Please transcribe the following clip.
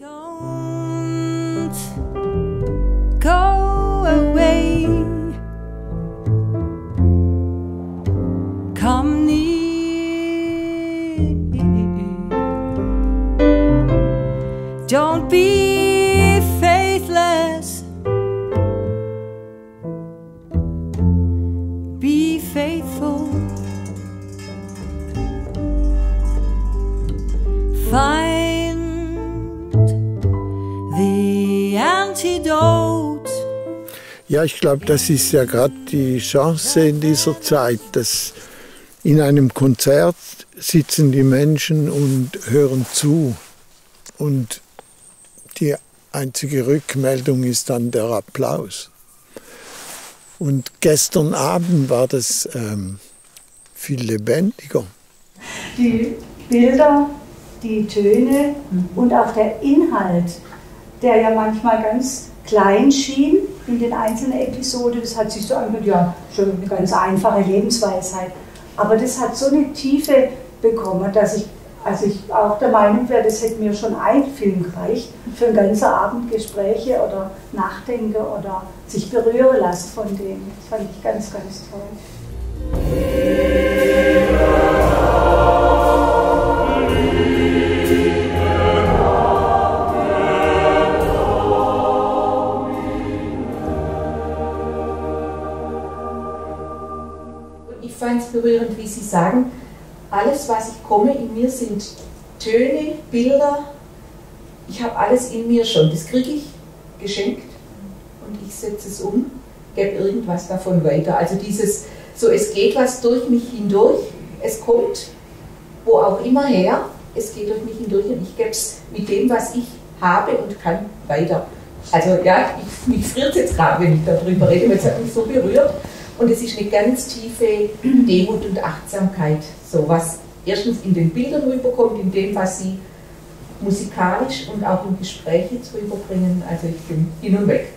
Don't go away. Come near. Don't be faithless. Be faithful. Find antidote. Ja, ich glaube, das ist ja gerade die Chance in dieser Zeit, dass in einem Konzert sitzen die Menschen und hören zu. Und die einzige Rückmeldung ist dann der Applaus. Und gestern Abend war das ähm, viel lebendiger. die Bilder, die Töne und auch der Inhalt, der ja manchmal ganz klein schien in den einzelnen Episoden. Das hat sich so angehört, ja, schon eine ganz einfache Lebensweisheit. Aber das hat so eine Tiefe bekommen, dass ich, also ich auch der Meinung wäre, das hätte mir schon ein Film gereicht für einen ganzen Abend Gespräche oder Nachdenken oder sich berühren lassen von dem. Das fand ich ganz, ganz toll. Es berührend, wie Sie sagen, alles, was ich komme, in mir sind Töne, Bilder. Ich habe alles in mir schon. Das kriege ich geschenkt und ich setze es um, gebe irgendwas davon weiter. Also dieses, so es geht was durch mich hindurch, es kommt wo auch immer her, es geht durch mich hindurch und ich gebe es mit dem, was ich habe und kann, weiter. Also ja, ich, mich friert jetzt gerade, wenn ich darüber rede, weil es hat mich so berührt. Und es ist eine ganz tiefe Demut und Achtsamkeit, so was erstens in den Bildern rüberkommt, in dem, was sie musikalisch und auch im Gespräch jetzt rüberbringen. Also ich bin hin und weg.